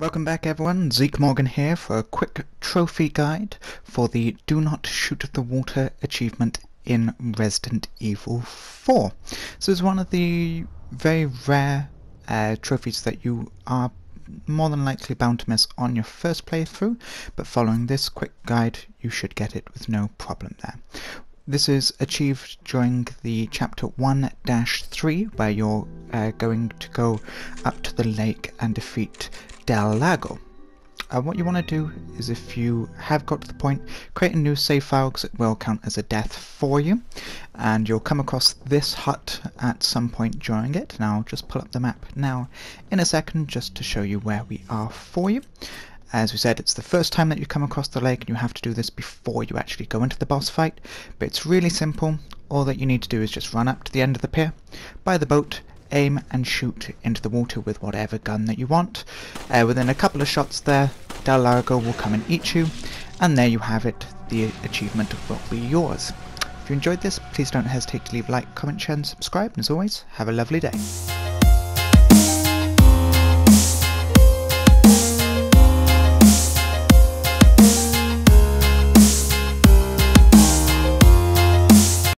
Welcome back everyone, Zeke Morgan here for a quick trophy guide for the Do Not Shoot the Water achievement in Resident Evil 4. So it's one of the very rare uh, trophies that you are more than likely bound to miss on your first playthrough, but following this quick guide you should get it with no problem there. This is achieved during the chapter 1-3 where you're uh, going to go up to the lake and defeat Del Lago. Uh, what you want to do is if you have got to the point, create a new save file because it will count as a death for you. And you'll come across this hut at some point during it. And I'll just pull up the map now in a second just to show you where we are for you. As we said, it's the first time that you come across the lake and you have to do this before you actually go into the boss fight. But it's really simple. All that you need to do is just run up to the end of the pier, by the boat, aim and shoot into the water with whatever gun that you want. Uh, within a couple of shots there, Del Lago will come and eat you, and there you have it, the achievement will be yours. If you enjoyed this, please don't hesitate to leave a like, comment, share and subscribe, and as always, have a lovely day.